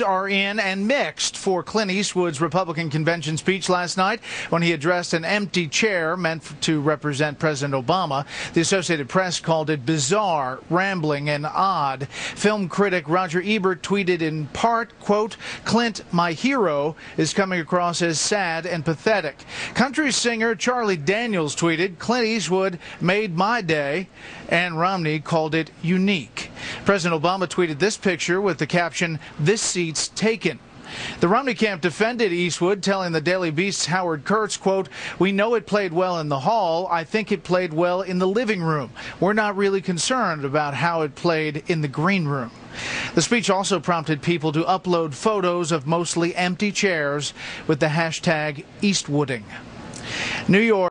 are in and mixed for Clint Eastwood's Republican convention speech last night when he addressed an empty chair meant to represent President Obama. The Associated Press called it bizarre, rambling, and odd. Film critic Roger Ebert tweeted in part, quote, Clint, my hero, is coming across as sad and pathetic. Country singer Charlie Daniels tweeted, Clint Eastwood made my day, and Romney called it unique. President Obama tweeted this picture with the caption, This seat's taken. The Romney camp defended Eastwood, telling the Daily Beast's Howard Kurtz, quote, We know it played well in the hall. I think it played well in the living room. We're not really concerned about how it played in the green room. The speech also prompted people to upload photos of mostly empty chairs with the hashtag Eastwooding. New York.